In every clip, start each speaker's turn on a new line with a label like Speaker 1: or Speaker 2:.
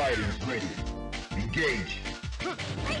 Speaker 1: fighters ready. Engage.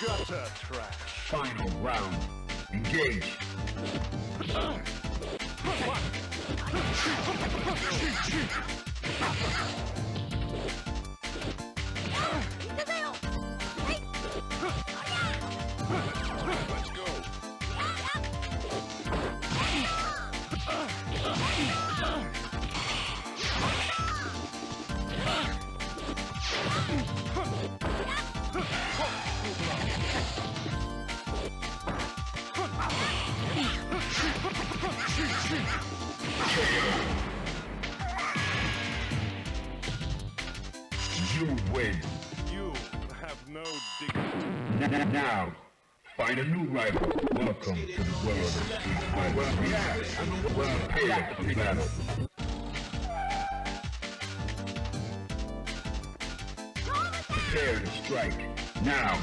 Speaker 2: Gutter trash.
Speaker 1: Final round. Engage. You win.
Speaker 2: You have no dignity.
Speaker 1: Now, find a new rival. Welcome to the world of street fighting. Prepare for battle. Prepare to strike. Now.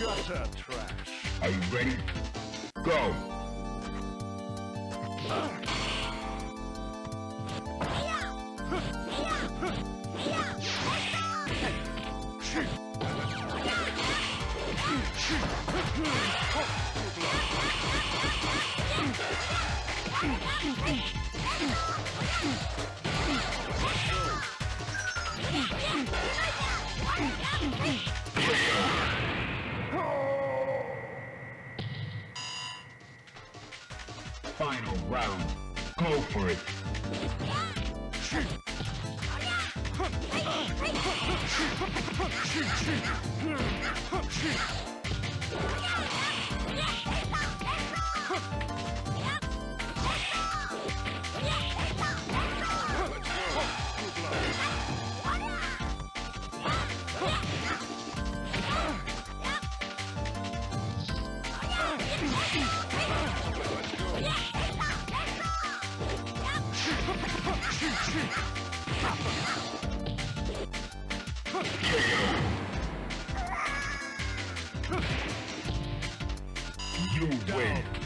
Speaker 2: Gutter trash.
Speaker 1: Are you ready? Go. Final round. Go for it. You win.